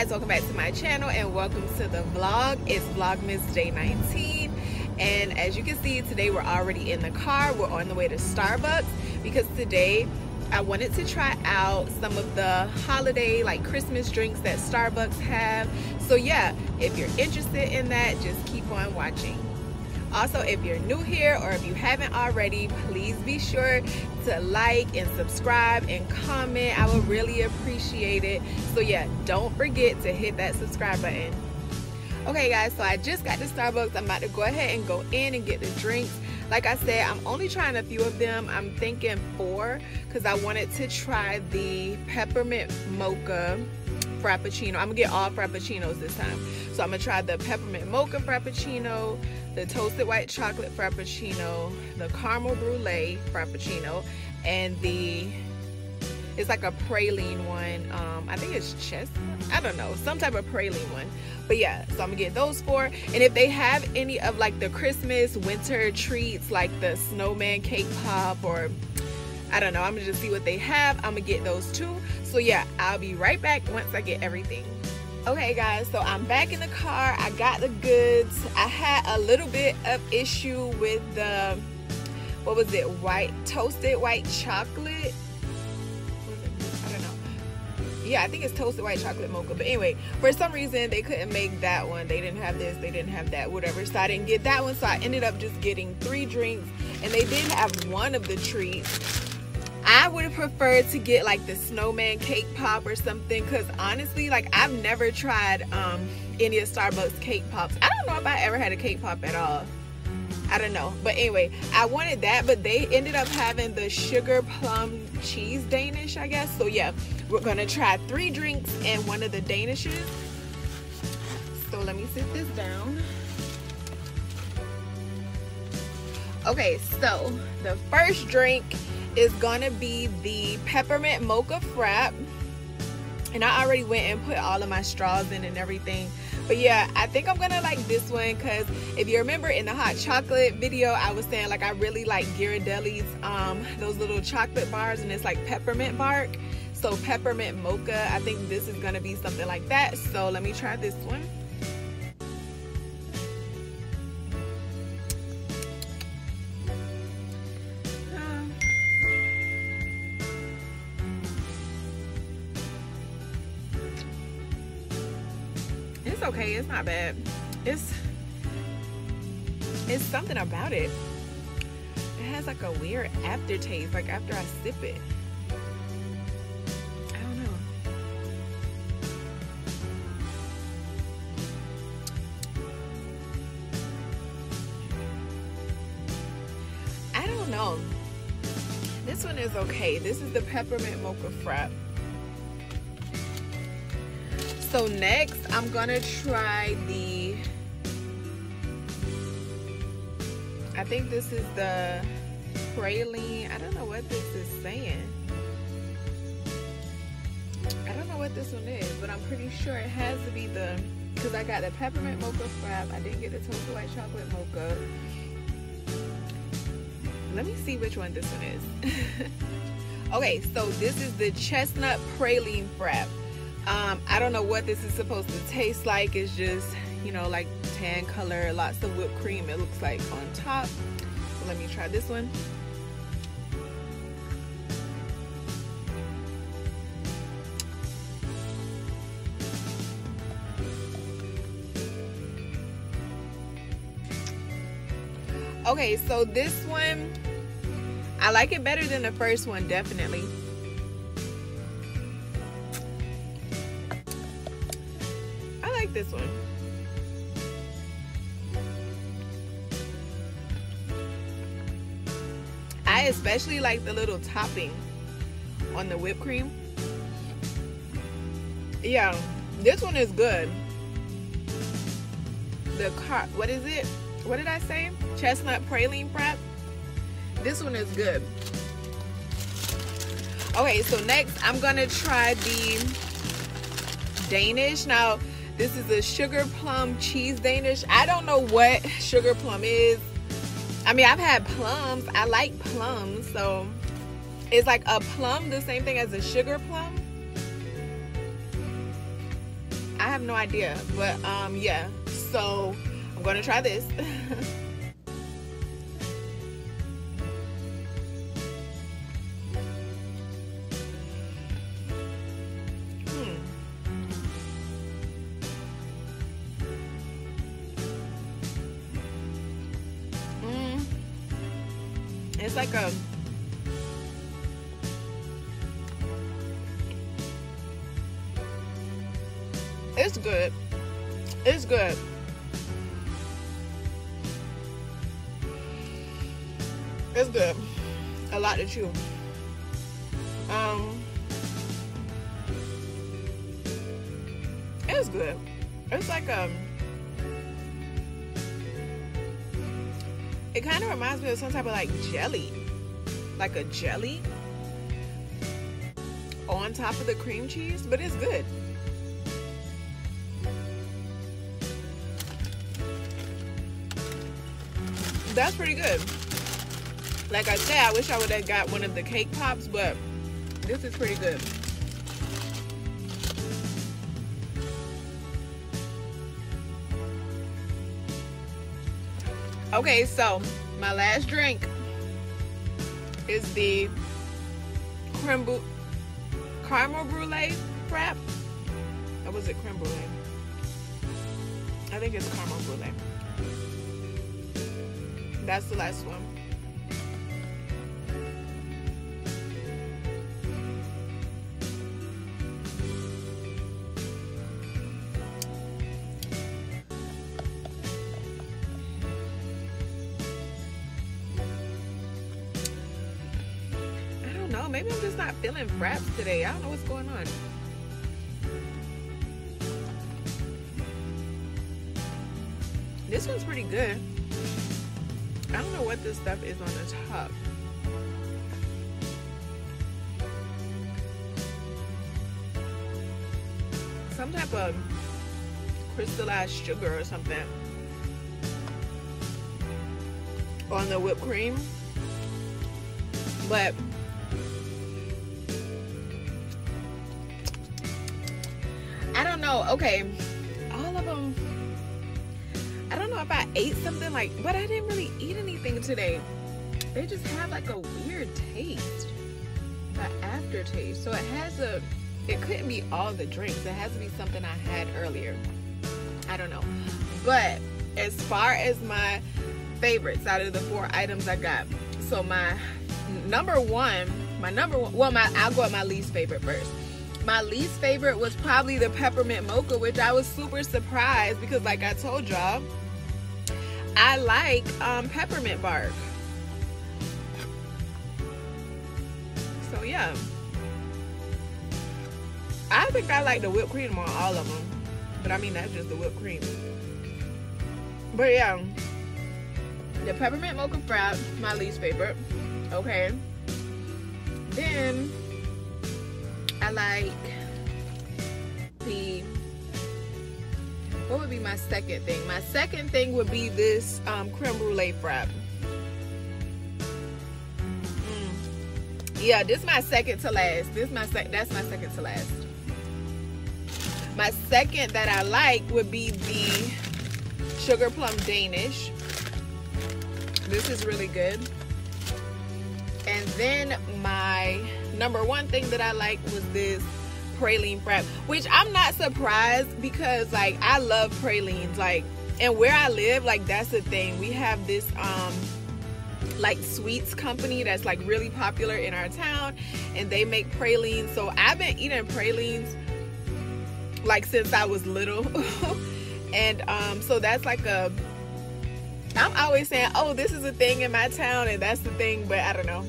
guys welcome back to my channel and welcome to the vlog. It's vlogmas day 19 and as you can see today we're already in the car. We're on the way to starbucks because today i wanted to try out some of the holiday like christmas drinks that starbucks have. So yeah if you're interested in that just keep on watching also, if you're new here or if you haven't already, please be sure to like and subscribe and comment. I would really appreciate it. So yeah, don't forget to hit that subscribe button. Okay guys, so I just got to Starbucks. I'm about to go ahead and go in and get the drinks. Like I said, I'm only trying a few of them. I'm thinking four because I wanted to try the peppermint mocha frappuccino. I'm gonna get all frappuccinos this time. So I'm gonna try the peppermint mocha frappuccino, the toasted white chocolate frappuccino, the caramel brulee frappuccino, and the it's like a praline one. Um, I think it's chestnut. I don't know, some type of praline one. But yeah, so I'm gonna get those four. And if they have any of like the Christmas winter treats, like the snowman cake pop or I don't know, I'm gonna just see what they have. I'm gonna get those too. So yeah, I'll be right back once I get everything. Okay guys so i'm back in the car i got the goods. I had a little bit of issue with the what was it white toasted white chocolate? I don't know. Yeah i think it's toasted white chocolate mocha but anyway for some reason they couldn't make that one. They didn't have this they didn't have that whatever. So i didn't get that one so i ended up just getting three drinks and they did have one of the treats I would have preferred to get like the snowman cake pop or something because honestly like I've never tried um, any of Starbucks cake pops. I don't know if I ever had a cake pop at all. I don't know. But anyway, I wanted that, but they ended up having the sugar plum cheese Danish, I guess. So yeah, we're gonna try three drinks and one of the Danishes. So let me sit this down. Okay, so the first drink is gonna be the peppermint mocha frap and I already went and put all of my straws in and everything. But yeah I think I'm gonna like this one because if you remember in the hot chocolate video I was saying like I really like Ghirardelli's um those little chocolate bars and it's like peppermint bark. So peppermint mocha I think this is gonna be something like that. So let me try this one it's okay. It's not bad. It's it's something about it. It has like a weird aftertaste like after I sip it. I don't know. I don't know. This one is okay. This is the peppermint mocha frap so next I'm gonna try the I think this is the praline. I don't know what this is saying. I don't know what this one is but I'm pretty sure it has to be the because I got the peppermint mocha frap I didn't get the toasted white chocolate mocha. Let me see which one this one is. Okay so this is the chestnut praline frap um, I don't know what this is supposed to taste like. It's just, you know, like tan color, lots of whipped cream, it looks like on top. So let me try this one. Okay, so this one, I like it better than the first one, definitely. This one. I especially like the little topping on the whipped cream. Yeah, this one is good. The car, what is it? What did I say? Chestnut praline prep. This one is good. Okay, so next I'm gonna try the Danish. Now, this is a sugar plum cheese Danish. I don't know what sugar plum is. I mean, I've had plums. I like plums. So it's like a plum the same thing as a sugar plum? I have no idea. But um yeah. So I'm gonna try this. It's like a It's good. It's good. It's good. A lot to chew. Um, it's good. It's like um, it kind of reminds me of some type of like jelly, like a jelly on top of the cream cheese, but it's good. That's pretty good. Like I said, I wish I would have got one of the cake pops, but this is pretty good. Okay, so my last drink is the creme caramel brulee frap. Or was it creme brulee? I think it's caramel brulee. That's the last one. Maybe I'm just not feeling fraps today. I don't know what's going on. This one's pretty good. I don't know what this stuff is on the top. Some type of crystallized sugar or something on the whipped cream. But don't know. Okay, all of them I don't know if I ate something like, but I didn't really eat anything today. They just have like a weird taste, an aftertaste. So it has a, it couldn't be all the drinks. It has to be something I had earlier. I don't know. But as far as my favorites out of the four items I got, so my number one, my number one, well, my I'll go with my least favorite first. My least favorite was probably the peppermint mocha, which I was super surprised because, like I told y'all, I like um, peppermint bark. So yeah, I think I like the whipped cream on all of them, but I mean that's just the whipped cream. But yeah, the peppermint mocha frap, my least favorite. Okay, then I like the what would be my second thing? My second thing would be this um, creme brulee frap. Mm. Yeah, this is my second to last. This is my sec. That's my second to last. My second that I like would be the sugar plum Danish. This is really good. And then my number one thing that I like was this praline frap, which I'm not surprised because like I love pralines. Like, and where I live, like that's the thing. We have this um like sweets company that's like really popular in our town and they make pralines. So I've been eating pralines like since I was little. and um so that's like a I'm always saying, oh, this is a thing in my town and that's the thing, but I don't know.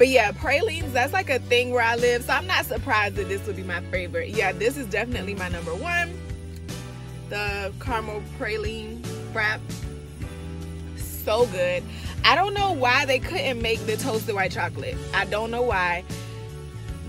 But yeah, pralines, that's like a thing where I live. So I'm not surprised that this would be my favorite. Yeah, this is definitely my number one. The caramel praline frap. So good. I don't know why they couldn't make the toasted white chocolate. I don't know why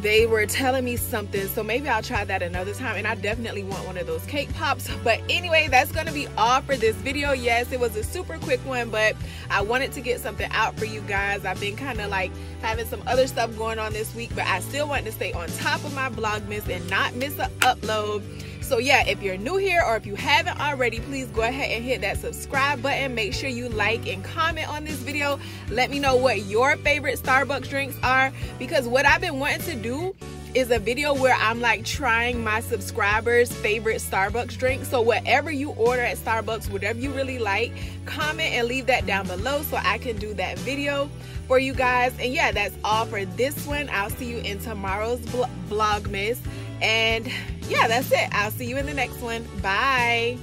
they were telling me something so maybe i'll try that another time and i definitely want one of those cake pops. But anyway that's gonna be all for this video. Yes it was a super quick one but i wanted to get something out for you guys. I've been kind of like having some other stuff going on this week but i still want to stay on top of my vlogmas and not miss an upload So yeah, if you're new here or if you haven't already, please go ahead and hit that subscribe button. Make sure you like and comment on this video. Let me know what your favorite Starbucks drinks are because what I've been wanting to do is a video where I'm like trying my subscribers favorite Starbucks drink. So whatever you order at Starbucks, whatever you really like, comment and leave that down below so I can do that video for you guys. And yeah, that's all for this one. I'll see you in tomorrow's vlogmas. And yeah, that's it. I'll see you in the next one. Bye.